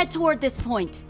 Head toward this point.